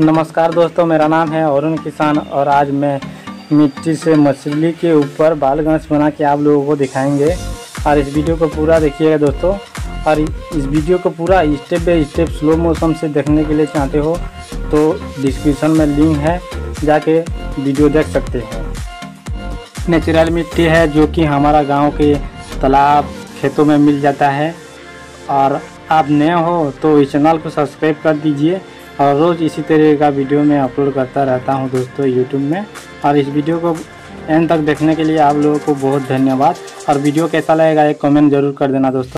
नमस्कार दोस्तों, मेरा नाम है अरुण किसान और आज मैं मिट्टी से मछली के ऊपर बाल गणेश बना के आप लोगों को दिखाएँगे। और इस वीडियो को पूरा देखिएगा दोस्तों। और इस वीडियो को पूरा step by step slow motion से देखने के लिए चाहते हो तो डिस्क्रिप्शन में लिंक है, जाके वीडियो देख सकते हैं। नेचुरल मिट्टी है जो कि हमारा गाँव के तालाब खेतों में मिल जाता है। और आप नए हो तो इस चैनल को सब्सक्राइब कर दीजिए। और रोज़ इसी तरह का वीडियो मैं अपलोड करता रहता हूँ दोस्तों यूट्यूब में। और इस वीडियो को एंड तक देखने के लिए आप लोगों को बहुत धन्यवाद। और वीडियो कैसा लगेगा, एक कमेंट ज़रूर कर देना दोस्तों।